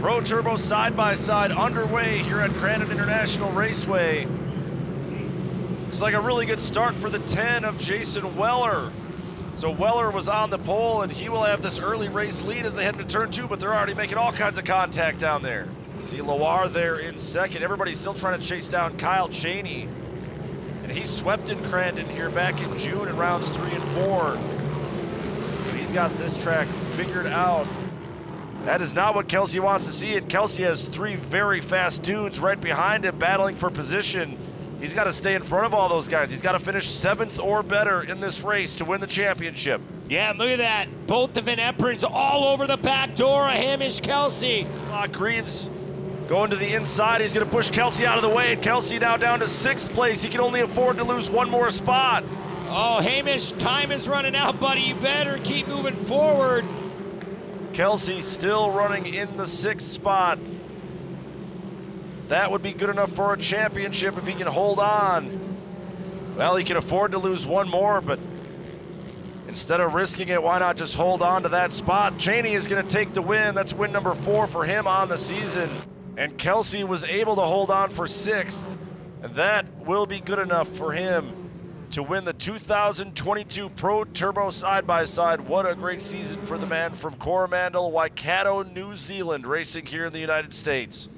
Pro Turbo side by side underway here at Crandon International Raceway. Looks like a really good start for the 10 of Jason Weller. So Weller was on the pole and he will have this early race lead as they head into turn two, but they're already making all kinds of contact down there. See Loire there in second. Everybody's still trying to chase down Kyle Chaney. And he swept in Crandon here back in June in rounds three and four. So he's got this track figured out. That is not what Kelsey wants to see, and Kelsey has three very fast dudes right behind him battling for position. He's got to stay in front of all those guys. He's got to finish seventh or better in this race to win the championship. Yeah, look at that. Both the VanEperens all over the back door of Hamish Kelsey. Lock Greaves going to the inside. He's going to push Kelsey out of the way, and Kelsey now down to sixth place. He can only afford to lose one more spot. Oh, Hamish, time is running out, buddy. You better keep moving forward. Kelsey still running in the sixth spot. That would be good enough for a championship if he can hold on. Well, he can afford to lose one more, but instead of risking it, why not just hold on to that spot? Chaney is going to take the win. That's win number four for him on the season. And Kelsey was able to hold on for sixth, and that will be good enough for him to win the 2022 Pro Turbo Side by Side. What a great season for the man from Coromandel, Waikato, New Zealand, racing here in the United States.